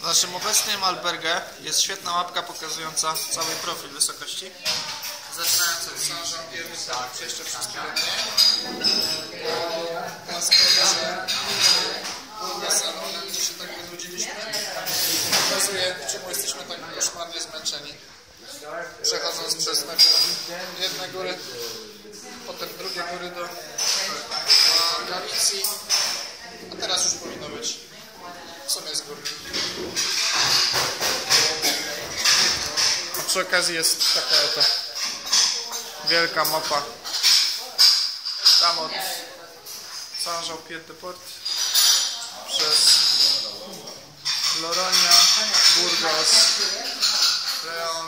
W naszym obecnym albergę jest świetna mapka pokazująca cały profil wysokości. Zaczynając od Saint-Jean-Pierre, przejście wszystkie linie. Teraz prowadzę główne salonem, gdzie się tak wynudziliśmy. Pokazuję, czemu jesteśmy tak koszmarnie zmęczeni. Przechodząc przez jedne góry, potem drugie góry do co zamiast górki. A przy okazji jest taka ta wielka mapa tam od San Jean-Pierre de Port przez Loronia, Burgos, Leon,